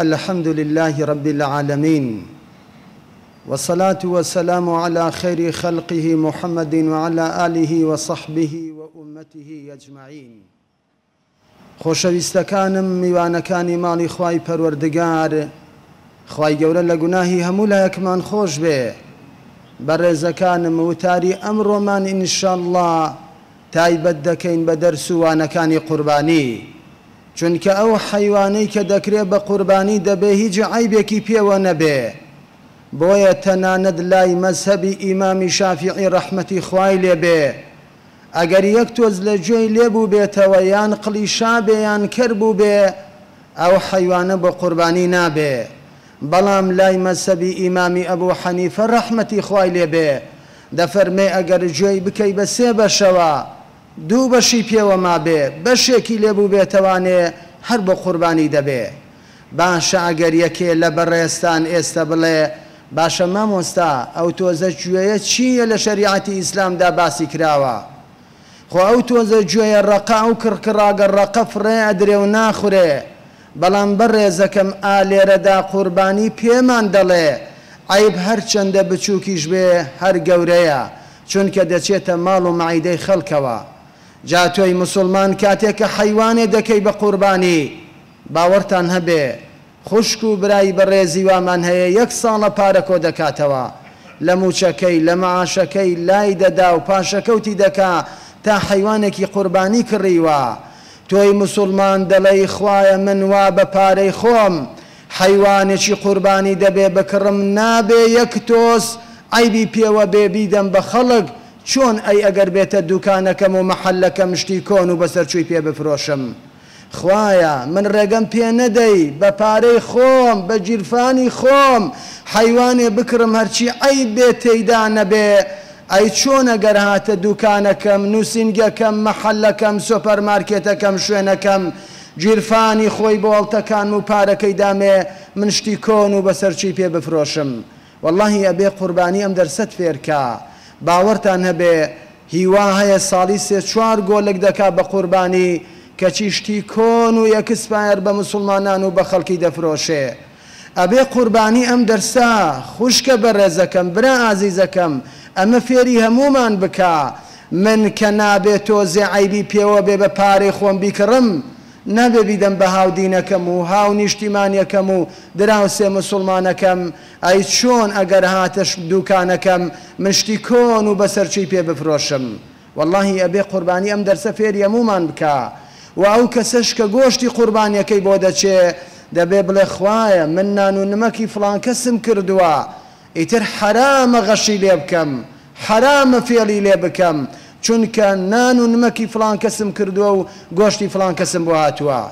الحمد للە رب العالمین والصلاة والسلام علی خیر خلقه محمد وعلی آله وصحبه وامته اجمعین خۆشەویستەکانم میوانەکانی ماڵی خوای پەروەردگار خوای گەورە لە گوناهی هەموو لایەکمان خۆش بێ بەڕێزەکانم وتاری ئەمڕۆمان ان شاء اللە تایبەت دەکەین بە دەرس و وانەکانی قوربانی چونکە ئەو حەیوانەی کە دەکرێ بە قوربانی دەبێ هیچ عەیبێکی پێوە نەبێ بۆیە تەنانەت لای مەزهەبی ئیمامی شافیعی ڕەحمەتی خوای لێ بێ ئەگەر یەک تۆز لە گوێی لێ بووبێتەوە یان قڵیشابێ یان کەر بووبێ ئەو حەیوانە بۆ قوربانی نابێ بەڵام لای مەزهەبی ئیمامی ئەبو حەنیفە ڕەحمەتی خوای لێ بێ دەفەرمێ ئەگەر جوێی بکەی بە سێ بەشەوە دوو بەشی پێوە مابێ بەشێکی لێ بووبێتەوانێ هەر بۆ قوربانی دەبێ باشە ئەگەر یەکێ لە بەڕێزتان ئێستە بڵێ باشە مامۆستا ئەو تۆزە جوێیە چی یە لە شەریعەتی ئیسلامدا باسی کراوە خۆ ئەو تۆزە گوێیە ڕەقە ئەو کڕ کڕاگە ڕەقە فڕێ ئەدرێ و ناخورێ بەڵام بە ڕێزەکەم ئا لێرەدا قوڕبانی پێمان دەڵێ عەیب هەر چەندە بچوکیش بێ هەر گەورەیە چونکە دەچێتە ماڵ و مەعیدەی خەڵکەوە جا تۆی موسوڵمان کاتێ کە حەیوانێ دەکەی بە قوڕبانی باوەڕتان هەبێ خوشک و برای بەڕێزی وامان هەیە یەک ساڵە پارە کۆدەکاتەوە لە مووچەکەی، لە مەعاشەکەی لای دەدا و پاشەکەوتی دەکا تا حەیوانێکی قوربانی کڕیوە تۆی موسوڵمان دەڵێی خوایە من وا بە پارەی خۆم حەیوانێکی قوربانی دەبێ بکڕم نابێ یەک تۆز عەیبی پێوە بێ بیدەم بە خەڵک چۆن ئەی ئەگەر بێتە دووکانەکەم و مەحەلەکەم شتی کۆن و بەسەرچووی پێ بفرۆشم خوایە من ڕێگەم پێ نەدەی بە پارەی خۆم بە گیرفانی خۆم حەیوانێ بکڕم هەرچی عەیب بێ تێیدا نەبێ ئەی چۆن ئەگەر هاتە دوکانەکەم نوسینگەکەم مەحەلەکەم سۆپەرمارکێتەکەم شوێنەکەم گیرفانی خۆی بۆ هەڵتەکانم و پارەکەی دامێ من شتی کۆن و بەسەرچوی پێ بفرۆشم وەڵاهی ئەبێ قوربانی ئەم دەرسەت فێرکا باوەرتان هەبێ هیوا هەیە ساڵی سێ چوار گۆلک دەکا بەقوربانی کەچی شتی کۆن و ئێکسپایەر بە مسوڵمانان و بە خەڵکی دەفرۆشێ ئەبێ قوربانی ئەم دەرسە خوشکە بەڕێزەکەم برا ئازیزەکەم ئەمە فێری هەموومان بکا من کە نابێ تۆزێ عەیبی پێوە بێ بە پارەی خۆم بیکڕم نابێ بیدەم بە هاودینەکەم و هاونیشتیمانیەکەم و دراوسێ موسوڵمانەکەم، ئەی چۆن ئەگەر هاتە دوکانەکەم من شتی کۆن و بەسەرچووی پێ بفرۆشم؟ وەڵاهی ئەبێ قوربانی ئەم دەرسە فێری هەموومان بکا و ئەو کەسەش کە گۆشتی قوربانیەکەی بۆ دەچێ دەبێ بڵێ خوایە من نان و نمەکی فڵان کەسم کردووە ئیتر حەرامە غەشی لێ بکەم، حەرامە فێڵی لێ بکەم، چونکە نان و نمەکی فڵان کەسم کردووە و گۆشتی فڵان کەسم بۆ هاتووە.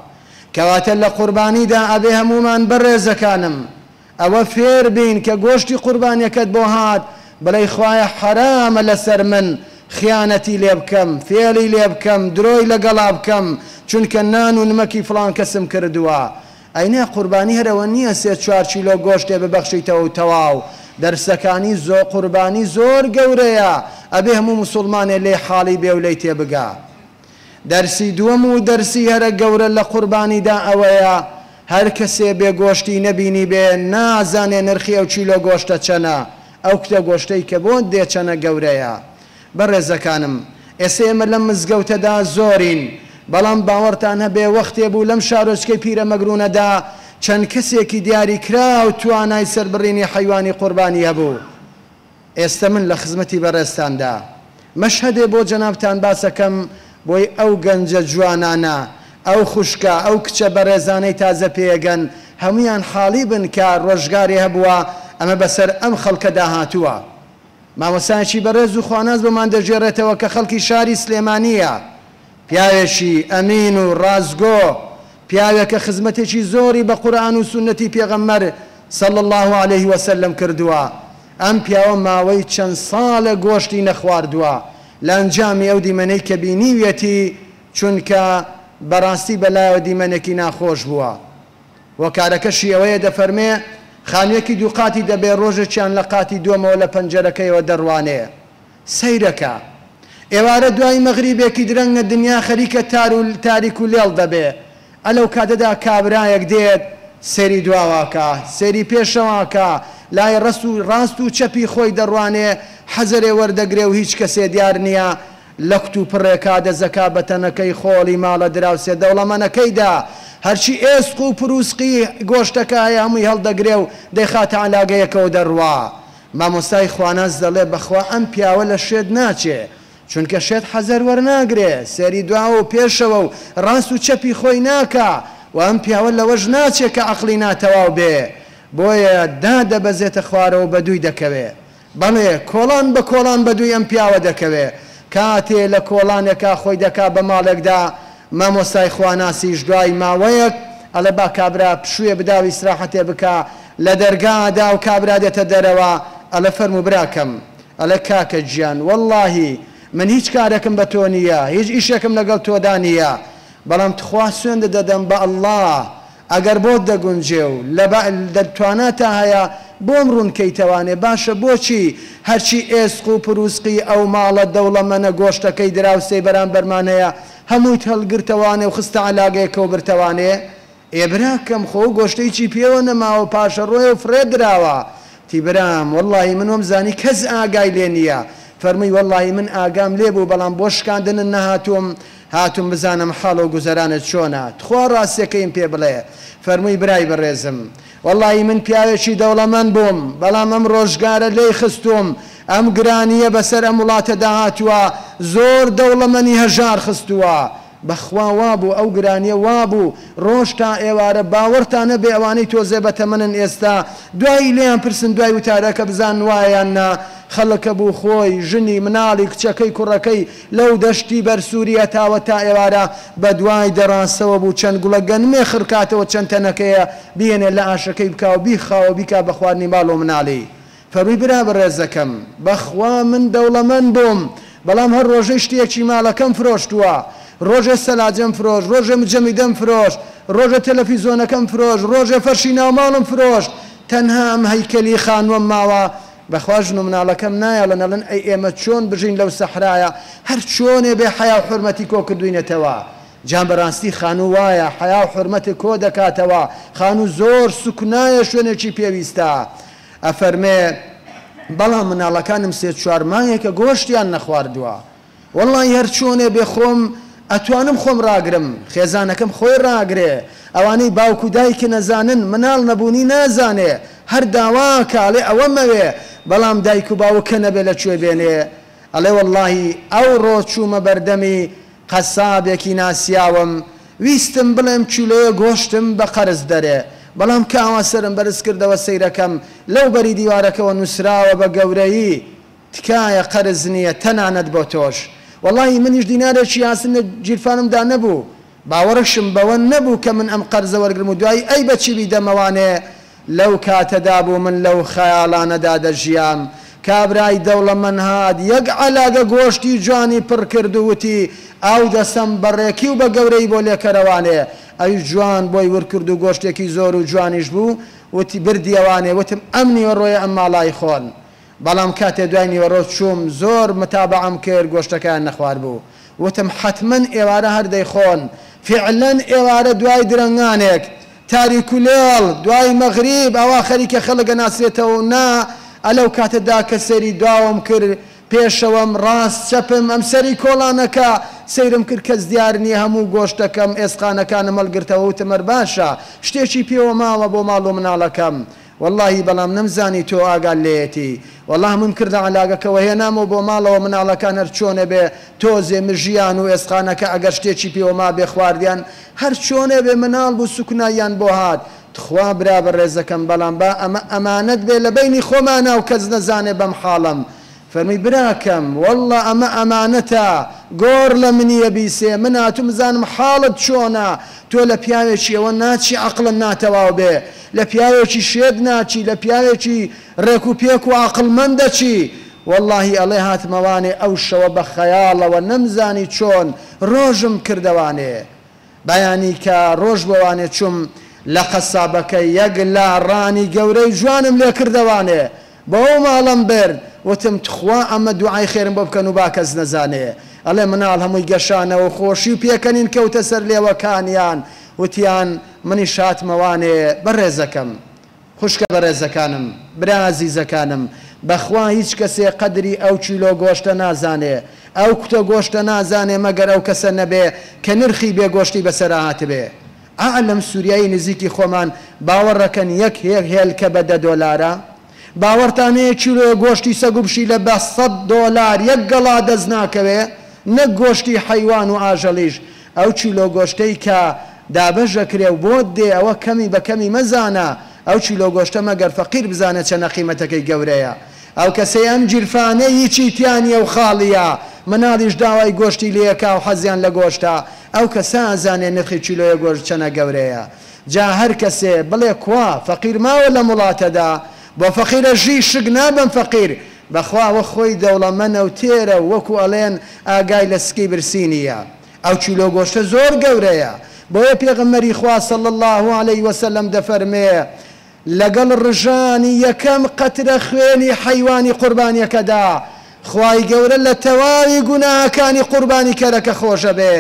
کەواتە لە قوربانیدا ئەبێ هەموومان بەڕێزەکانم ئەوە فێر بین کە گۆشتی قوربانیەکەت بۆ هات بڵێی خوایە حەرامە لەسەر من خیانەتی لێ بکەم، فێڵی لێ بکەم، درۆی لەگەڵا بکەم، چونکە نان و نمەکی فڵان کەسم کردووە. ئەی نەی قوربانی هەر ئەوە نیە سێ چوار کیلۆ گۆشتێ ببەخشیتەوە و تەواو دەرسەکانی زۆ قوربانی زۆر گەورەیە ئەبێ هەموو موسوڵمانێ لێی حاڵی بێ و لێی تێ بگا دەرسی دووەم و دەرسی هەرە گەورە لە قوربانیدا ئەوەیە هەر کەسێ بێ گۆشتی نەبینیبێ نازانێ نرخی ئەو کیلۆ گۆشتە چەنە ئەو کتە گۆشتەی کە بۆت دێ چەنە گەورەیە بەڕێزەکانم ئێستا ئێمە لەم مزگەوتەدا زۆرین بەڵام باوەڕتان هەبێ وەختێ بوو لەم شارۆچکەی پیرەمەگروونەدا چەند کەسێکی دیاری کراو توانای سەربڕینی حەیوانی قوربانی هەبوو ئێستا من لە خزمەتی بەڕێزتاندا مەشهەدێ بۆ جەنابتان باسەکەم بۆی ئەو گەنجە جوانانە ئەو خوشکە ئەو کچە بەڕێزانەی تازە پێگەن هەموویان حاڵی بن کە ڕۆژگارێ هەبووە ئەمە بەسەر ئەم خەڵکەدا هاتووە مامۆستایەکی بەڕێز و خواناس بۆمان دەگێڕێتەوە کە خەڵکی شاری سلێمانییە، پیاوێکی ئەمین و ڕاستگۆ، پیاوێکە خزمەتێکی زۆری بە قورئان و سوننەتی پێغەمبەر، صلی اللە علیە وسلم، کردووە، ئەم پیاوە ماوەی چەند ساڵە گۆشتی نەخواردووە، لە ئەنجامی ئەو دیمەنەی کە بینیویەتی، چونکە بەڕاستی بەلایەوە دیمەنێکی ناخۆش بووە. هۆکارەکەشی ئەوەیە دەفەرمێ، خانوویەکی دوو قاتی دەبێ ڕۆژێکیان لە قاتی دووەمەوە لە پەنجەرەکەیەوە دەڕوانێ سەیرەکا. ئێوارە دوای مەغریبێکی درەنگە دنیا خەریکە تار و تاریک و لێڵ دەبێ، ئە لەو کاتەدا کابرایەک دێت سەیری دواواکا، سەیری پێشەواکا، لای ڕەس و ڕاست و چەپی خۆی دەڕوانێ، حەزەرێ وەردەگرێ و هیچ کەسێ دیار نییە، لە کوتوپڕێ کادەزەکا بە تەنەکەی خۆڵی ماڵە دراوسێ دەوڵەمەنەکەیدا، هەرچی ئێسق و پرووسقی گۆشتەکە هەیە هەمووی هەڵدەگرێ و دەیخاتە عەلاگەیەکەوە دەڕوا. مامۆستای خواناس دەڵێ بەخوا ئەم پیاوە لە شێت ناچێ، چونکە شێت حەزەر وەرناگرێ، سەیری دواوە و پێشەوە و ڕاست و چەپی خۆی ناکا و ئەم پیاوە لەوەش ناچێ کە عەقڵی ناتەواو بێ، بۆیە دادەبەزێتە خوارەوە و بەدووی دەکەوێ. بەڵێ کۆڵان بە کۆڵان بە دووی ئەم پیاوە دەکەوێ، کاتێ لە کۆڵانێکا خۆی دەکا بە ماڵێکدا، مامۆستای خواناسیش دوای ماوەیەک ئەڵێ با کابرا پشووێ بدا و ئیسراحەتێ بکا لە دەرگا دا و کابرا دێتە دەرەوە ئەڵێ فەرموو براکەم ئەڵێ کاکە گیان وەڵڵاهی من هیچ کارێکم بە تۆ نییە هیچ ئیشێکم لەگەڵ تۆدا نییە بەڵام تخوا سوێندت دەدەم بە ئەڵڵا ئەگەر بۆت دەگونجێ و لە تواناتا هەیە بۆم ڕوون کەیتەوانێ باشە بۆچی هەرچی ئێسق و پروسقی ئەو ماڵە دەوڵەمەنە گۆشتەکەی دراوسێی بەرامبەرمان هەیە هەموویت هەڵگرتەوانێ و خستە عەلاگەیەکەوە برتەوانێ ئێ براکەم خۆ ئەو گۆشتە هیچی پێوە نەماوە پاشەڕۆیە و فڕێ دراوە تی برام وەڵاهی من وەم زانی کەس ئاگای لێ نییە فەرمووی وەڵاهی من ئاگام لێ بوو بەڵام بۆ شکاندنن نەهاتووم هاتووم بزانم حاڵ و گوزەرانت چۆنە تخوا ڕاستیەکەیم پێ بڵێ فەرمووی برای بەڕێزم وەڵاهی من پیاوێکی دەوڵەمەند بووم بەڵام ئەم ڕۆژگارە لێی خستووم ئەم گرانیە بەسەر ئەم وڵاتەدا هاتووە زۆر دەوڵەمەنی هەژار خستووە بەخوا وابوو ئەو گرانیە وابوو ڕۆژ تا ئێوارە باوەڕتان نەبێ ئەوانەی تۆزێ بەتەمەنن ئێستا دوایی لێیان پرسن دوای وتارەکە بزانن وایە یان نا خەڵک کە بوو خۆی ژنی مناڵی کچەکەی کوڕەکەی لەو دەشتی بەر سووری ئەتاوە تا ئێوارە بە دوای دەڕاسەوە بوو چەند گوڵە گەنمێ خڕ کاتەوە چەند تەنەکەیە بیێنێ لە ئاشەکەی بکا و بیخاوە بیکا بە خواردنی ماڵ و مناڵی فەرمووی برا بەڕێزەکەم بە خوا من دەوڵەمەند بووم بەڵام هەر ڕۆژەی شتێکی ماڵەکەم فرۆشتووە ڕۆژێ سەلاجەم فرۆشت ڕۆژێ مجەمیدەم فرۆشت ڕۆژێ تەلەفیزۆنەکەم فرۆشت ڕۆژێ فەرشی ناو ماڵم فرۆشت تەنها ئەم هەیکەلی خانووەم ماوە بەخوا ژن و مناڵەکەم نایەڵن ئەڵێن ئەی ئێمە چۆن بژین لەو سەحرایە هەر چۆنێ بێ حەیا و حورمەتی کۆ کردوینەتەوە جا بەڕاستی خانوو وایە حەیا و حورمەتت کۆ دەکاتەوە خانوو زۆر سوکنایە شوێنێکی پێویستە ئەفەرمێ بەڵام مناڵەکانم سێ چوار مانگێکە گۆشتیان نەخواردوە وەڵڵاهی هەر چۆنێ بێ خۆم ئەتوانم خۆم ڕاگرم خێزانەکەم خۆی ڕاگرێ ئەوانەی باوک و دایکن ئەزانن مناڵ نەبوونی نازانێ هەر داوا ئەکا ئەڵێ ئەوەم ئەوێ بەڵام دایک و باوک کە نەبێ لە کوێ بێنێ ئەڵێ وەڵڵاهی ئەو ڕۆ چوومە بەردەمی قەسابێکی ناسیاوم ویستم بڵێم کیلۆیە گۆشتم بە قەرز دەرێ بەڵام کە ئاوا سەرم بەرز کردەوە سەیرەکەم لەو بەری دیوارەکەوە نووسراوە بە گەورەیی تکایە قەرز نیە تەنانەت بۆ تۆش. وەڵاهی منیش دینارێکی یاسر لە گیرفانمدا نەبوو باوەڕشم بەوە نەبوو کە من ئەم قەرزە وەرگرم و دوایی ئەی بە چی بیدەمەوانێ لەو کاتەدا بوو من لەو خەیاڵانەدا دەژیام کابرای دەوڵەمەن هات یەک عەلاگە گۆشتی جوانی پڕ کرد و وتی ئاو دەسەم بە ڕێکی و بە گەورەیی بۆ لێکەرەوانێ ئەویش جوان بۆی ورکرد و گۆشتێکی زۆر و جوانیش بوو وتی بردیەوانێ وتم ئەم نیوەڕۆیە ئەم ماڵای خۆن بەڵام کاتێ دوای نیوەڕۆ چووم زۆر متابەعەم کرد گۆشتەکەیان نەخواربوو وتم حەتمەن ئێوارە هەر دەیخۆن فیعلەن ئێوارە دوای درەنگانێک تاریکولێڵ دوای مەغریب ئەوا خەریکە خەڵک ئەناسرێتەوەو نا ئەلەو کاتەدا کە سەیری دواوەم کرد پێشەوەم ڕاست چەپم ئەمسەری کۆڵانەکە سەیرم کرد کەس دیار نیە هەموو گۆشتەکەم ئێسقانەکانم هەڵگرتەوە وتم ئەرباشە شتێکی پێوە ماوە بۆ ماڵو مناڵەکەم وەڵاهی بەڵام نەمزانی تۆ ئاگات لێیەتی وەڵا هەموویم کردە عەلاگەکەوە هێنامەوە بۆ ماڵەوە مناڵەکان هەر چۆنێ بێ تۆزێ مژیان و ئێسقانەکە ئەگەر شتێکی پێوە مابێ خواردیان هەر چۆنێ بێ مناڵ بوو سوکناییان بۆ هات تخوا برا بەڕێزەکەم بەڵام با ئەمە ئەمانەت بێ لە بەینی خۆماناو کەس نەزانێ بەم حاڵەم فەرمووی، براکەم! وەڵڵا ئەمە ئەمانەتە، گۆڕ لە منی ئەبیسێ، من هاتووم بزانم حاڵت چۆنە، تۆ لە پیاوێکی ئەوە ناچی عەقڵت ناتەواو بێ، لە پیاوێکی شێت ناچی، لە پیاوێکی ڕێک و پێک و عەقڵمەند دەچی! وەڵڵاهی ئەڵێ هاتمەوانێ ئەو شەوە بە خەیاڵەوە نەمزانی چۆن ڕۆژم کردەوانێ. بەیانی کە ڕۆژ بۆوانێ چووم لە قەسابەکە یەک لا ڕانی گەورەی جوانم لێ کردەوانێ. بەو ماڵەم برد وتم تخوا ئەمە دوعای خێرم بۆ بکەن و با کەس نەزانێ ئەڵێ مناڵ هەمووی گەشانەوەو خۆشی و پێکەنین کەوتە سەر لێوەکانیان وتیان منیش هاتمەوانێ بەڕێزەکەم خوشکە بەڕێزەکانم برا ئازیزەکانم بەخوا هیچ کەسێ قەدری ئەو کیلۆ گۆشتە نازانێ ئەو کوتە گۆشتە نازانێ مەگەر ئەو کەسە نەبێ کە نرخی بێ گۆشتی بەسەرا هاتبێ عالم سوریایی نزیکی خۆمان باوەڕەکەن یەک هێلکە بە دە دۆلارە باوەڕتان هەیە کیلۆیەک گۆشتی سەگ و پشیلە بە سەد دۆلار یەک گەڵا دەست ناکەوێ نەک گۆشتی حەیوان و ئاژەڵیش ئەو کیلۆ گۆشتەی کە دابەش ئەکرێ و بۆت دێ ئەوە کەمی بە کەمی مەزانە ئەو کیلۆ گۆشتە مەگەر فەقیر بزانێ چەنە قیمەتەکەی گەورەیە ئەو کەسەی ئەم گیرفانەی هیچی تیا نیە و خاڵیە مناڵیش داوای گۆشتی لێکاو حەزیان لە گۆشتە ئەو کەسە ئەزانێ نرخی کیلۆیە گۆشت چەنە گەورەیە جا هەر کەسێ بڵێ کوا فەقیر ماوە لەم وڵاتەدا بۆ فەقیرە ژی شک نابم فەقیر بەخوا وەک خۆی دەوڵەمەنە و تێرە و وەکو ئەڵێن ئاگای لە سکی برسی نیە ئەو کیلۆ گۆشتە زۆر گەورەیە بۆیە پێغەمبەری خوا صلی اللە علیە وسلم دەفەرمێ لەگەڵ ڕژانی یەکەم قەترە خوێنی حەیوانی قوربانیەکەدا، خوای گەورە لە تەواوی گوناهەکانی قوربانیکەرەکە خۆشەبێ،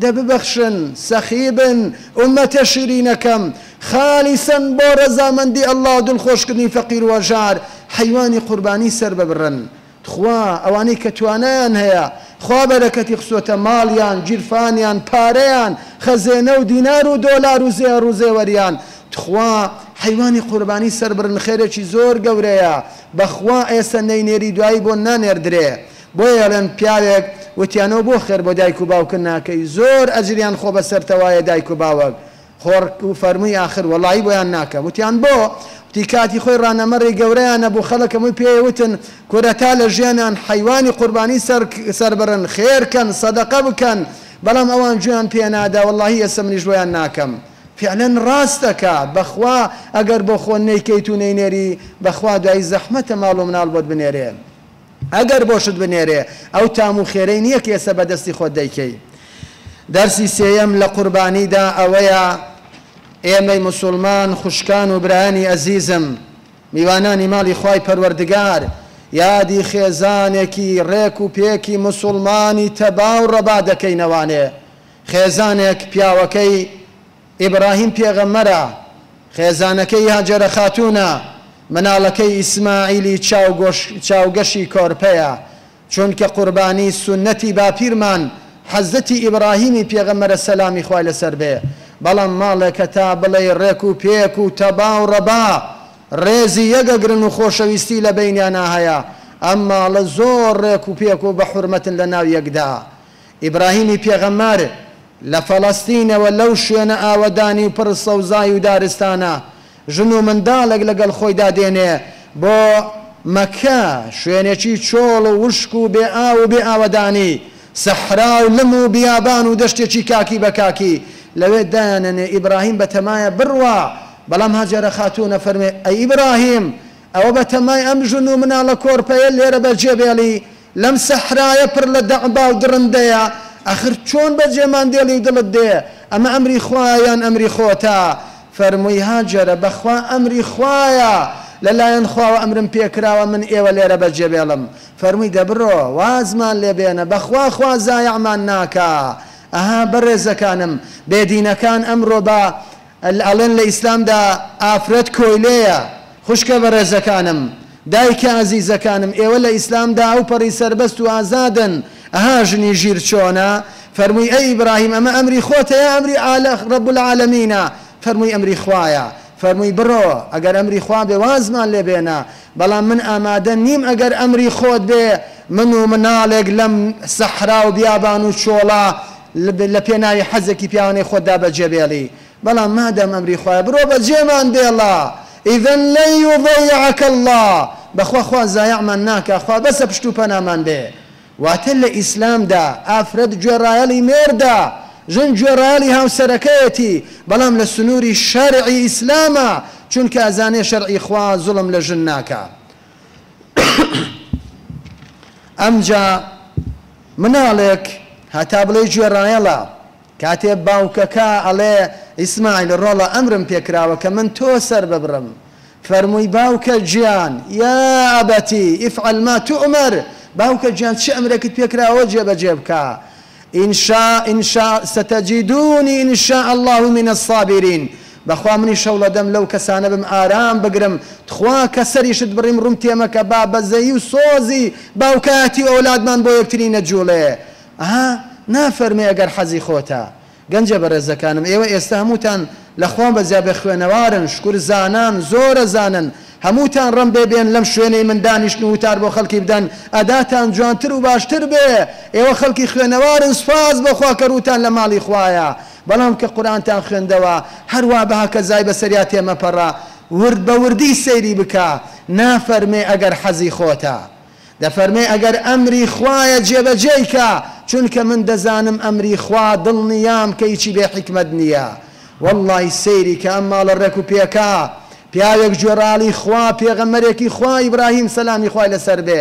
دە ببەخشن، سەخی بن، ئوممەتە شیرینەکەم، خالیسەن بۆ ڕەزامەندی اللە و دڵخۆشکردنی فەقیرو هەژار، حەیوانی قوربانی سەرببڕن، تخوا ئەوانەی کە توانایان هەیە خوا بەرەکەتی خستۆتە ماڵیان گیرفانیان پارەیان خەزێنە و دینار و دۆلار و زێڕ و زێوەریان تخوا حەیوانی قوربانی سەر برن خێرێکی زۆر گەورەیە بەخوا ئێستە نەینێری دوایی بۆ نانێردرێ بۆیە ئەڵێن پیاوێک وتیانەوە بۆ خێر بۆ دایک و باوکت ناکەی زۆر ئەجریان خۆ بەسەرتەوایە دایک و باوک خۆڕ و فەرمووی ئاخر وەڵایی بۆیان ناکەم وتیان بۆ؟ وتی کاتی خۆی ڕانەمەڕی گەورەیان نەبوو خەڵک هەمووی پێی وتن کورە تا لە ژیانان حەیوانی قوربانی سەر سەر بڕن خێر کەن سەدەقە بکەن بەڵام ئەوان جوێیان پێ نادا وەڵاهی ئێسە منیش بۆیان ناکەم فعلەن ڕاست دەکا بەخوا ئەگەر بۆ خۆ نەیکەیت و نەینێری بەخوا دوایی زەحمەتە ماڵ و مناڵ بۆت بنێرێ. ئەگەر بۆشت بنێرێ ئەو تام و خێرەی نیە کە ئێستا بەدەستی خۆت دەیکەی. دەرسی سێیەم لە قوربانیدا ئەوەیە ئێمەی موسوڵمان خوشکان و برایانی ئەزیزم میوانانی ماڵی خوای پەروەردگار یادی خێزانێکی ڕێک و پێکی موسوڵمانی تەبا و ڕەبا دەکەین ئەوانێ خێزانێک پیاوەکەی ئیبراهیم پێغەمبەرە، خێزانەکەی هاجەرە خاتوونە، مناڵەکەی ئیسماعیلی چاو گۆش چاو گەشی کۆرپەیە، چونکە قوربانی سوننەتی باپیرمان حەزرەتی ئیبراهیمی پێغەمبەرە سەلامی خوای لەسەر بێ، بەڵام ماڵێکە تا بڵێی ڕێک و پێک و تەبا و ڕەبا ڕێزی یەک ئەگرن و خۆشەویستی لە بەینیانا هەیە، ئەم ماڵە زۆر ڕێک و پێک و بە حورمەتن لە ناو یەکدا. ئیبراهیمی پێغەمبەر لە فەلەستینەوە لەو شوێنە ئاوەدانی و پڕ سەوزای و دارستانە ژن و منداڵێک لەگەڵ خۆیدا دێنێ بۆ مەککە شوێنێکی چۆڵ و وشک و بێ ئاو و بێ ئاوەدانی سەحرا و لم و بیابان و دەشتێکی کاکی بە کاکی لەوێ دایانەنێ ئیبراهیم بە تەمایە بڕوا بەڵام هاجەرە خاتوون ئەفەرموێ ئەی ئیبراهیم ئەوە بە تەمای ئەم ژن و مناڵە کۆرپەیە لێرە بەجێ بێڵی لەم سەحرایە پڕ لە دەعبا و دڕندەیە ئاخر چۆن بەجێ ماندێڵی و دڵت دێ؟ ئەمە ئەمری خوایە یان ئەمری خۆتە؟ فەرمووی، هاجەرە، بەخوا ئەمری خوایە، لەلایەن خواوە ئەمرم پێکراوە من ئێوە لێرە بەجێبێڵم. فەرمووی، دە بڕۆ، وازمان لێ بێنە، بەخوا خوا زایەعمان ناکا. ئەها بەڕێزەکانم، بێدینەکان ئەمڕۆ بە ئەلئەڵێن لە ئیسلامدا ئافرەت کۆیلەیە خوشکە بەڕێزەکانم دایکە ئەزیزەکانم ئێوە لە ئیسلامدا ئەو پەڕی سەربەست و ئازادن ئەها ژنی ژیر چۆنە فەرمووی ئەی ئیبراهیم ئەمە ئەمری خۆتە یا ئەمری ئالە رب العالمینە فەرمووی ئەمری خوایە فەرمووی بڕۆ ئەگەر ئەمری خوا بێ وازمان لێ بێنە بەڵام من ئامادە نیم ئەگەر ئەمری خۆت بێ من و مناڵێک لەم سەحرا و بیابان و چۆڵە لە پێناوی حەزێکی پیاوانەی خۆتدا بەجێ بێڵی، بەڵام مادام ئەمری خوایە بڕۆ بەجێمان بێڵە، اذا لن یضیعک اللە، بەخوا خوا زایەعمان ناکا، خوا بەسە پشت و پەنامان بێ. واتە لە ئیسلامدا ئافرەت گوێڕایەڵی مێردە، ژن گوێڕایەڵی هاوسەرەکەیەتی، بەڵام لە سنووری شەرعی ئیسلامە، چونکە ئەزانێ شەرعی خوا زوڵم لە ژن ناکا. ئەمجا مناڵێک هەتا بڵێی گوێڕایەڵە کاتێ باوکەکە ئەڵێ ئیسماعیل ڕۆڵە ئەمرم پێکراوە کە من تۆ سەرببڕم فەرمووی باوکە گیان یا ئەبەتی افعل ما تؤمر باوکە گیان چ ئەمرێکت پێکراوە جێبەجێ بکە ان شاء ان شاء ستجدونی ان شاء اللە من الصابرین بەخوا منیش هەوڵەدەم لەو کەسانە بم ئارام بگرم تخوا کە سەریشت بڕیم ڕوم تێمەکە با بەزەیی و سۆزی باوکایەتی و ئەولادمان بۆ یەکتری نەجوڵێ ئەها نا فەرمێ ئەگەر حەزی خۆتە. گەنجە بەڕێزەکانم ئێوە ئێستا هەمووتان لە خوان بەزیا بێ خوێنەوارن شکور زانان زۆرە زانن هەمووتان ڕەم بێ بێن لەم شوێنەی من دانیشتن و وتار بۆ خەڵکی بدەن ئەداتان جوانتر و باشتر بێ ئێوە خەڵکی خوێنەوارن سوپاس بۆ خوا کە ڕووتان لە ماڵی خوایە بەڵام کە قورئانتان خوێندەوە هەروا بە هەکە زای بەسەریا تێ مەپەڕە ورد بە وردی سەیری بکە نافەرمێ ئەگەر حەزی خۆتە دەفەرمێ ئەگەر ئەمری خوایە جێبەجێی کە چونکە من دەزانم ئەمری خوا دڵنیام کە هیچی بێ حیکمەت نیە وەڵڵاهی سەیری کە ئەم ماڵە ڕێک و پێکە پیاوێک گوێڕایەڵی خوا پێغەمبەرێکی خوا ئیبراهیم سەلامی خوای لەسەر بێ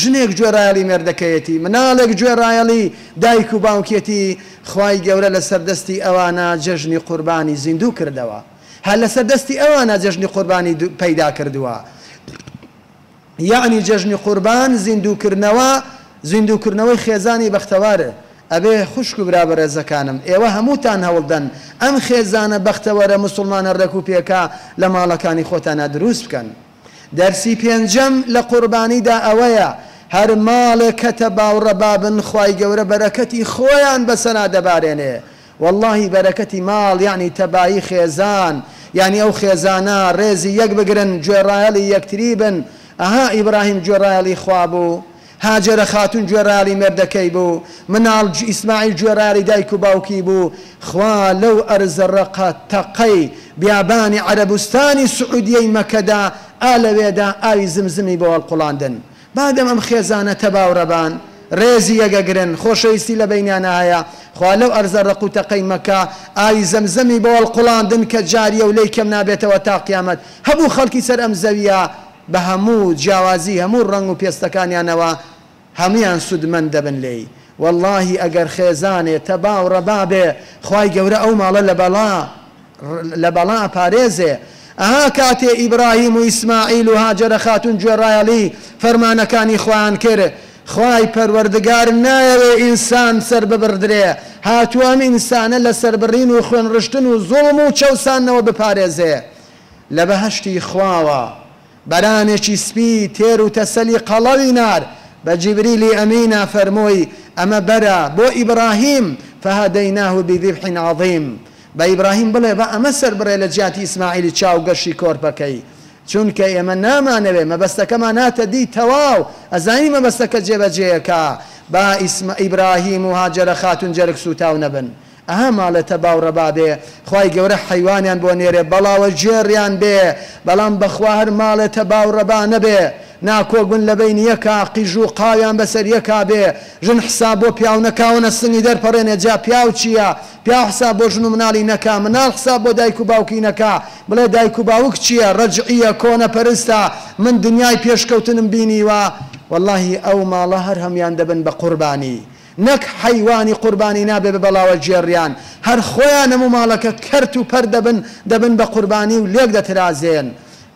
ژنێک گوێڕایەڵی مێردەکەیەتی مناڵێک گوێڕایەڵی دایک و باوکێتی خوای گەورە لەسەر دەستی ئەوانە جەژنی قوربانی زیندوو کردەوە هەر لەسەر دەستی ئەوانە جەژنی قوربانی پەیدا کردووە. یەعنی جەژنی قوربان زیندووکردنەوە زیندووکردنەوەی خێزانی بەختەوار ئەبێ خوشک و برا بەڕێزەکانم ئێوە هەمووتان هەوڵدەن ئەم خێزانە بەختەوەرە موسڵمانە ڕێک و پێکا لە ماڵەکانی خۆتانا دروست بکەن دەرسی پێنجەم لە قوربانیدا ئەوەیە هەر ماڵێک کەتە باوڕە بابن خوای گەورە بەرەکەتی خۆیان بەسەرا دەبارێنێ وەڵاهی بەرەکەتی ماڵ یەعنی تەبایی خێزان یەعنی ئەو خێزانە ڕێزی یەک بگرن گوێڕایەڵی یەکتری بن ئەها ئیبراهیم گوێڕایەڵی خوا بوو هاجەرە خاتون گوێڕایەڵی مێردەکەی بوو مناڵ ئیسماعیل گوێڕایەڵی دایک و باوکی بوو خوا لەو ئەرزە ڕەقە تەقەی بیابانی عەرەبستانی سعودیەی مەکەدا ئا لەوێدا ئاوی زمزمی بۆ هەڵقوڵاندن مادەم ئەم خێزانە تەبا و رەبان، رێزی یەگەگرن، خۆشەویستی لە بەینیانا هەیە، خوا لەو ئەرزە رەق و تەقەی مەکا، ئاوی زەمزەمی بۆ هەڵقوڵاندن کە جارییە و لێی کەم نابێتەوە تا قیامەت، هەموو خەڵکی سەر ئەم زەوییە بە هەموو جیاوازی هەموو رەنگ و پێستەکانیانەوە هەموویان سوودمەند دەبن لێی، وەڵاهی ئەگەر خێزانێ تەبا و رەبا بێ خوای گەورە ئەو ماڵە لە بەڵا. لە بەڵا ئەپارێزێ. ئەها کاتێ ئیبراهیم و ئیسماعیل و هاجەرە خاتوون گوێڕایەڵی فەرمانەکانی خوایان کرد. خوای پەروەردگار نایەوێ ئینسان سەرببڕدرێ، هاتووە ئەم ئینسانە لە سەربڕین و خوێنڕشتن و زوڵم و چەوساندنەوە بپارێزێ لە بەهەشتی خواوە. بەرانێکی سپی تێر و تەسەلی قەڵەوی نار بە جیبریلی ئەمینە فەرمووی، ئەمە بەرە بۆ ئیبڕاهیم، فهدیناه بذبح عظیم، بە ئیبڕاهیم بڵێ با ئەمە سەربڕێ لە جیاتی ئیسماعیلی چاو گەشی کۆرپەکەی، چونکە ئێمە نامانەوێ مەبەستەکەمان هاتە دی تەواو ئەزانی مەبەستەکە جێبەجێیەکا با ئیبڕاهیم و هاجەرە خاتون جەرگ سووتاو نەبن. ئەها ماڵێ تەباو ڕەبابێ خوای گەورە حەیوانیان بۆ نێرێ بەڵاوە گێڕیان بێ بەڵام بەخوا هەر ماڵێ تەباو ڕەبا نەبێ ناکۆک بن لەبەین یەکا قیژ و قاویان بەسەر یەکا بێ ژن حساب بۆ پیاو نەکا و نەستنی دەرپەڕێنێ جا پیاو چیە پیاو حساب بۆ ژن و مناڵی نەکا مناڵ حساب بۆ دایک و باوکی نەکا بڵێ دایک و باوک چیە ڕەجعیە کۆنە پەرستە من دنیای پێشکەوتنم بینیوە وەڵاهی ئەو ماڵە هەر هەمویان دەبن بە قوربانی نەک حەیوانی قوربانی نابێ بە بەڵاوە گێڕیان هەر خۆیان هەموو ماڵەکە کەرت و پەرت دەبن دەبن بە قوربانی و لێک دەترازێن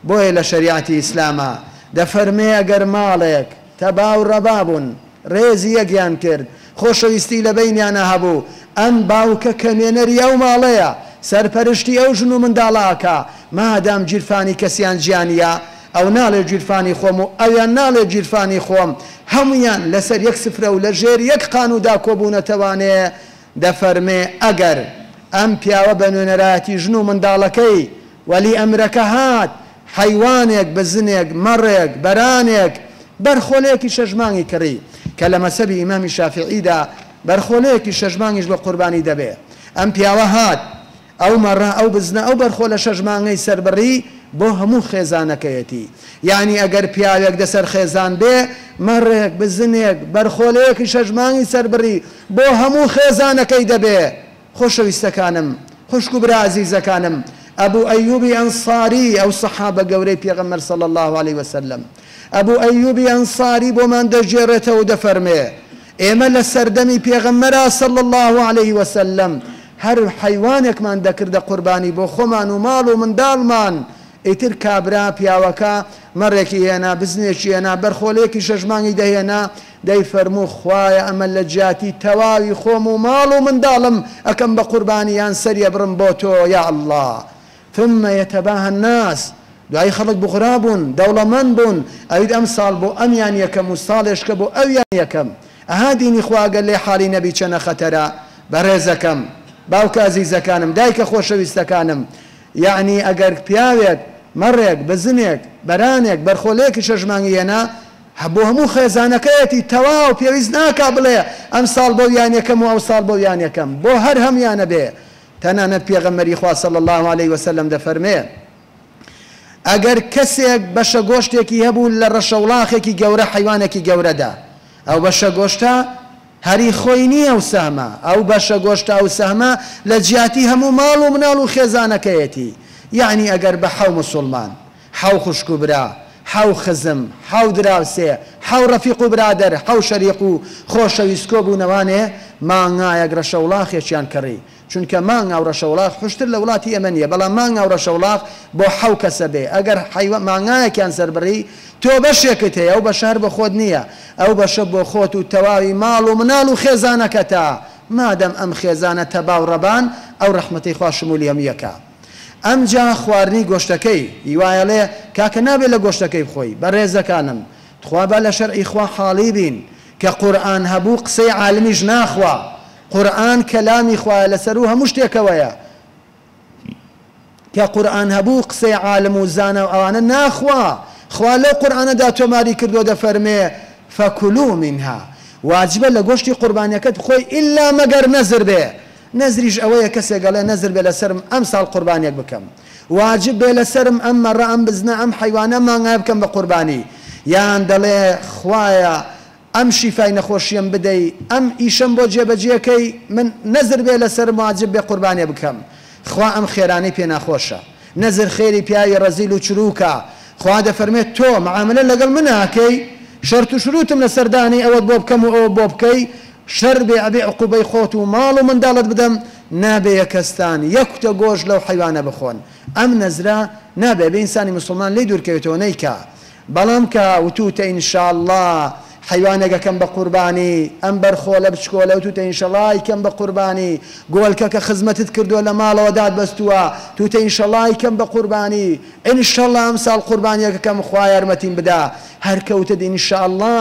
بۆیە لە شەریعەتی ئیسلاما دەفەرمێ ئەگەر ماڵێک تەبا و ڕەبا بوون ڕێزی یەکیان کرد خۆشەویستی لە بەینیانا هەبوو ئەم باوکە کە نوێنەری ئەو ماڵەیە سەرپەرشتی ئەو ژن و منداڵە ئەکا مادام گیرفانی کەسیان جیا نیە ئەو ناڵێ گیرفانی خۆم و ئەویان ناڵێ گیرفانی خۆم، هەموویان لەسەر یەک سفرە و لە ژێر یەک خانوودا کۆبوونەتەوانێ، دەفەرمێ، ئەگەر ئەم پیاوە بە نوێنەرایەتی ژن و منداڵەکەی، وەلی ئەمرەکە هات، حەیوانێک، بزنێک، مەڕێک، بەرانێک، بەرخۆلەیەکی شەش مانگی کڕی، کە لە مەزهەبی ئیمامی شافیعیدا بەرخۆلەیەکی شەش مانگیش بە قوربانی دەبێ، ئەم پیاوە هات، ئەو مەڕە ئەو بزنە ئەو بەرخۆ لە شەش مانگەی سەربڕی بۆ هەموو خێزانەکەیەتی یانی ئەگەر پیاوێک دە سەر خێزان بێ مەڕێک بزنێک بەرخۆلەیەکی شەش مانگی سەربڕی بۆ هەموو خێزانەکەی دەبێ خۆشەویستەکانم خوشک و برا ئەزیزەکانم ئەبو ئەیوبی ئەنساری ئەو سەحابە گەورەی پێغەمبەر صلی اللە علیە وسلم ئەبو ئەیوبی ئەنساری بۆمان دەگێڕێتەوە و دەفەرمێ ئێمە لە سەردەمی پێغەمبەرا صلی اللە علیە وسلم هەر حەیوانێکمان دەکردە قوربانی بۆ خۆمان و ماڵ و منداڵمان ئیتر کابرا پیاوەکە مەڕێکی هێنا بزنێکی هێنا بەرخۆلەیەکی شەش مانگی دەهێنا دەیفەرموو خوایە ئەمە لە جیاتی تەواوی خۆم و ماڵ و منداڵم ئەکەم بە قوربانی یان سەریەبڕم بۆ تۆ یا اللە ثم یتباهی الناس، دوایی خەڵک بوغرا بوون، دەوڵەمەند بوون، ئەویت ئەم ساڵ بۆ ئەمیان یەکەم و ساڵێشکە بۆ ئەویان یەکەم، ئەها دینی خوا گەر لێ حاڵی نەبی چەنە خەتەرە، بەڕێزەکەم، باوکە ئەزیزەکانم، دایکە خۆشەویستەکانم، یەعنی ئەگەر پیاوێک، مەڕێک، بزنێک، بەرانێک، بەرخۆ لە یەکی شەش مانگی هێنا، بۆ هەموو خێزانەکەیەتی، تەواو، پێویست ناکا بڵێ ئەم ساڵ بۆ ویان یەکەم و ئەو ساڵ بۆ ویان یەکەم، بۆ هەر هەمویانە بێ، تەنانەت پێغەمبەری خوا صلی اللە علیە وسلم دەفەرمێ، ئەگەر کەسێک بەشە گۆشتێکی هەبوو لە ڕەشەوڵاخێکی گەورە حەیوانێکی گەورەدا، ئەو بەشە گۆشتە هەری خۆی نییە و سەهمە، ئەو بەشە گۆشتە و سەهمە لە جیاتی هەموو ماڵ و مناڵ و خێزانەکەیەتی، یەعنی ئەگەر بە حەو موسوڵمان حەو خوشک و برا، حەو خزم، حەو دراوسێ، حەو ڕەفیق و برادەر، حەو شەریق و خۆشەویست کۆ بوونەوانێ مانگایەک ڕەشەوڵاخێکیان کڕی. چونکە مانگا و ڕەشەوڵاخ حوشتر لە وڵاتی ئێمە نییە، بەڵام مانگا و ڕەشەوڵاخ بۆ حەو کەسە بێ. ئەگەر حەیوە، مانگایەکیان سەر بڕی، تۆ بەشێکت هەیە، ئەو بەشە هەر بۆ خۆت نییە. ئەو بەشە بۆ خۆت و تەواوی ماڵ و مناڵ و خێزانەکەتە. مادەم ئەم خێزانە تەبا و ڕەبان، ئەو ڕەحمەتەی خوا شموولی هەموویەکە. ئەمجا خواردنی گۆشتەکەی یوایەڵێ کاکە نابێ لە گۆشتەکەی بخۆی بەڕێزەکانم تخوا با لە شەرعی خوا حاڵی بین کە قورئان هەبوو قسەی عالمیش ناخوا قورئان کەلامی خوایە لەسەروو هەموو شتێکەوەیە کە قورئان هەبوو قسەی عالم و زانا و ئەوانە ناخوا خوا لەو قورئانەدا تۆماری کردووە دەفەرمێ فکلوا منها واجبە لە گۆشتی قوربانیەکەت بخۆی ئیلا مەگەر نەزر بێ نەزریش ئەوەیە کەسێک ئەڵێ نەزر بێ لەسەرم ئەم ساڵ قوربانیەک بکەم واجب بێ لەسەرم ئەم مەڕە ئەم بزنە ئەم حەیوانە ئەم مانگایە بکەم بە قوربانی یان دەڵێ خوایە ئەم شیفای نەخۆشیەم بدەی ئەم ئیشەم بۆ جێ بەجێ کەی من نەزر بێ لەسەرم واجب بێ قوربانێ بکەم خوا ئەم خێرانەی پێ ناخۆشە نەزر خێری پیاوی ڕەزیل و چروکە خوا دەفەرموێ تۆ معاملە لەگەڵ من ئاکەی شەرت و شروتم لەسەر دانێی ئەوەت بۆ بکەم و ئەوە بۆ بکەی شەر بێ ئەبێ عقوبەی خۆت و ماڵ و منداڵت بدەم نابێ یە کەستان یە کوتە گۆشت لەو حەیوانە بخۆن ئەم نەزرە نابێ ئەبێ ئینسانی موسڵمان لێی دوور کەوێتەوە نەیکا بەڵام کە وتوتە ئینشاڵڵا حەیوانێک ئەکەم بە قوربانی ئەم بەرخۆلە بچکۆلە وتوتە ئینشەڵا ئەیکەم بە قوربانی گۆلکە کە خزمەتت کردوە لە ماڵەوە دات بەستوە توتە ئینشەڵا ئەیکەم بە قوربانی ئینشەڵا ئەمساڵ قوربانیەک ئەکەم خوا یارمەتیم بدا هەر کەوتت ئینشاڵڵا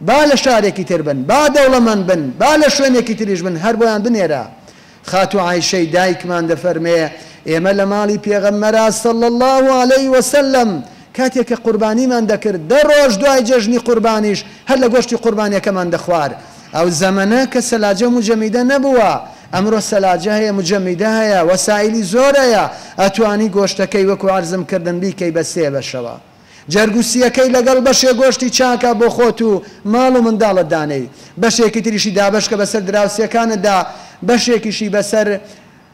با لە شارێکی تر بن، با دەوڵەمەند بن، با لە شوێنێکی تریش بن، هەر بۆیان بنێرە. خاتوو عایشەی دایکمان دەفەرمێ، ئێمە لە ماڵی پێغەمبەرا صلی اللە علیە وسلم کاتێک کە قوربانیمان دەکرد، دە ڕۆژ دوای جێژنی قوربانیش هەر لە گۆشتی قوربانیەکەمان دەخوارد. ئەو زەمەنە کە سەلاجە و مجەمیدە نەبووە، ئەمرۆ سەلاجە هەیە، مجەمیدە هەیە، وەسائیلی زۆر هەیە، ئەتوانی گۆشتەکەی وەکو عەرزم کردن بیکەی بە سێ بەشەوە. جەرگوسییەکەی لەگەڵ بەشێ گۆشتی چاکە بۆ خۆت و ماڵ و منداڵت دانێی، بەشێکی تریشی دابەشکە بەسەر دراوسێکانتدا، بەشێکیشی بەسەر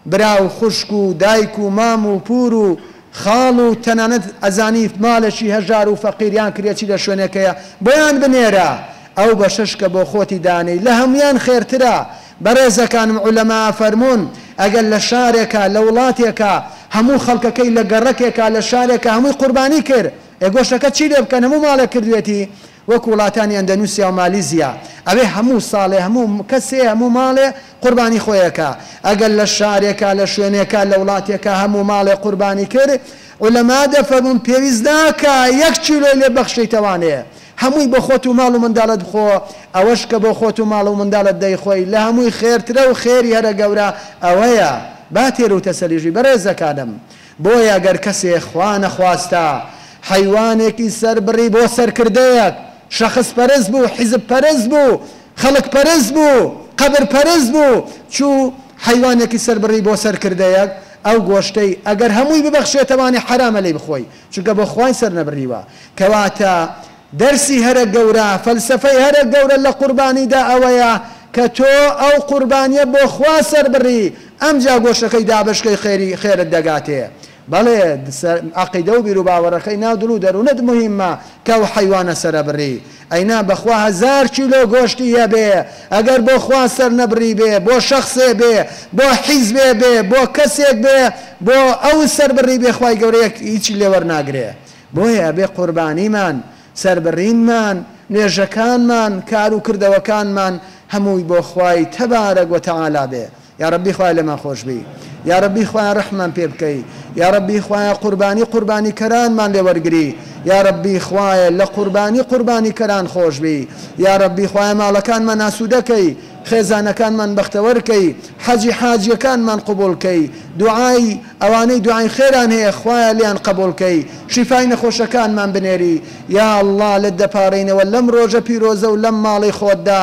برا و خوشک و دایک و مام و پوور و خاڵ و تەنانەت ئەزانی ماڵێکی هەژار و فەقیر یان کرێچی لە شوێنێک هەیە بۆیان بنێرە، ئەو بەشەش کە بۆ خۆتی دانێی لە هەموویان خێرترە، بەڕێزەکانم عولەما فەرموون ئەگەر لە شارێکا لە وڵاتێکا هەموو خەڵکەکەی لە گەڕەکێکا لە شارێکا هەمووی قوربانی کرد ئێ گۆشتەکە چی لێ بکەن هەموو ماڵێک کردوێتی وەک وڵاتانی ئەندەنوسیا و مالیزیا ئەوێ هەموو ساڵێ هەموو کەسێ هەموو ماڵێ قوربانی خۆی ئەکا ئەگەر لە شارێکا لە شوێنێکا لە وڵاتێکا هەموو ماڵێ قوربانی کرد عولەما دەفەرموون پێویست ناکا یەک کیلۆی لێ بەخشیتەوانێ هەمووی بۆ خۆت و ماڵ و منداڵت بخۆ، ئەوەش کە بۆ خۆت و ماڵ و منداڵت دەیخۆی لە هەمووی خێرترە و خێری هەرە گەورە ئەوەیە. با تێر و تەسەلی ژی بەڕێزەکانم. بۆیە گەر کەسێ خوا نەخواستە حەیوانێکی سەر بڕی بۆ سەرکردەیەک، شەخس پەرست بوو، حیزب پەرست بوو، خەڵک پەرست بوو، قەبر پەرست بوو، چوو حەیوانێکی سەر بڕی بۆ سەرکردەیەک، ئەو گۆشتەی ئەگەر هەمووی ببەخشێتەوانێ حەرامە لێی بخۆی. چونکە بۆ خوای سەر نەبڕیوە. کەواتە دەرسی هەرە گەورە، فەلسەفەی هەرە گەورە لە قوربانیدا ئەوەیە کە تۆ ئەو قوربانیە بۆ خوا سەر بڕی، ئەمجا گۆشەکەی دابەشکەی خێری خێرت دەگاتێ. بەڵێ عەقیدە و بیروباوەڕەکەی ناو دڵ و دەروونت موهیمە کە ئەو حەیوانە سەرە بڕی. ئەی نا بەخوا هەزار کیلۆ گۆشتی هەبێ ئەگەر بۆ خوا سەرنەبڕی بێ بۆ شەخسێ بێ بۆ حیزبێ بێ بۆ کەسێک بێ بۆ ئەو سەربڕی بێ خوای گەورە یەک هیچی لێ وەرناگرێ بۆیە ئەبێ قوربانیمان سەربڕینمان نوێژەکانمان کارو کردەوەکانمان هەمووی بۆ خوای تبارک وتعالی بێ یاڕەبی خوایە لێمان خۆشبی یاڕەبی خوایە ڕەحممان پێ بکەی یاڕەبی خوایە قوربانی قوربانی کەرانمان لێ وەرگری یاڕەبی خوایە لە قوربانی قوربانی کەران خۆشبی یاڕەبی خوایە ماڵەکانمان ئاسودە کەی خێزانەکانمان بەختەوەر کەی حەجی حاجیەکانمان قبوڵ کەی دوعای ئەوانەی دوعای خێران هەیە خوایە لێیان قبوڵ کەی شیفای نەخۆشەکانمان بنێری یااللە لێت دەپاڕێینەوە لەم ڕۆژە پیرۆزە و لەم ماڵەی خۆتدا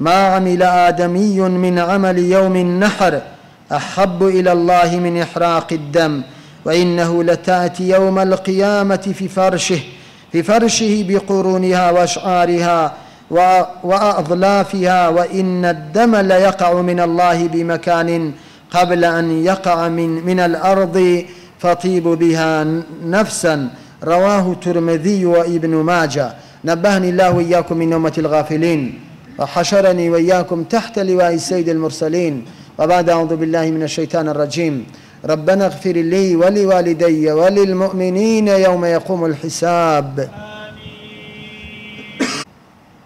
ما عمل آدمي من عمل يوم النحر أحب إلى الله من إحراق الدم وإنه لتأتي يوم القيامة في فرشه بفرشه بقرونها واشعارها واظلافها وان الدم ليقع من الله بمكان قبل ان يقع من من الارض فطيب بها نفسا رواه الترمذي وابن ماجه نبهني الله واياكم من نومه الغافلين وحشرني واياكم تحت لواء سيد المرسلين وبعد اعوذ بالله من الشيطان الرجيم ربنا اغفر لي ولوالدي وللمؤمنين يوم يقوم الحساب